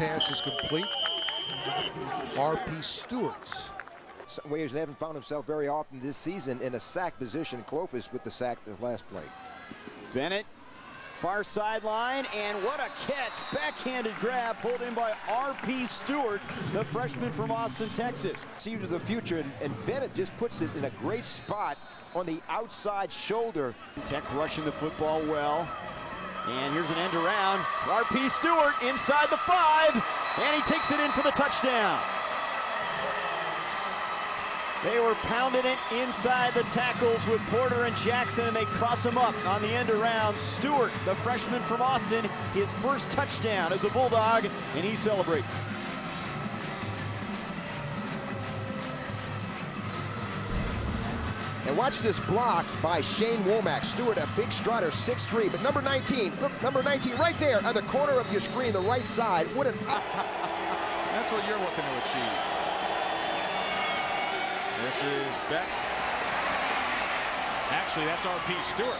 pass is complete. R.P. Stuart's. Williams haven't found himself very often this season in a sack position. Clofus with the sack the last play. Bennett, far sideline, and what a catch. Backhanded grab pulled in by R.P. Stuart, the freshman from Austin, Texas. See to the future, and, and Bennett just puts it in a great spot on the outside shoulder. Tech rushing the football well. And here's an end around. R.P. Stuart inside the five, and he takes it in for the touchdown. They were pounding it inside the tackles with Porter and Jackson, and they cross him up on the end around. Stuart, the freshman from Austin, his first touchdown as a Bulldog, and he celebrates. And watch this block by Shane Womack. Stuart, a big strider, 6'3", but number 19, look, number 19 right there on the corner of your screen, the right side. What an... That's what you're looking to achieve. This is Beck. Actually, that's R.P. Stuart.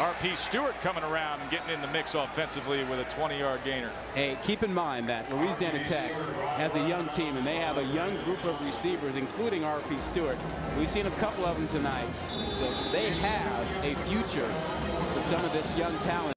R.P. Stuart coming around and getting in the mix offensively with a 20-yard gainer. Hey, keep in mind that Louisiana Tech has a young team, and they have a young group of receivers, including R.P. Stuart. We've seen a couple of them tonight. So they have a future with some of this young talent.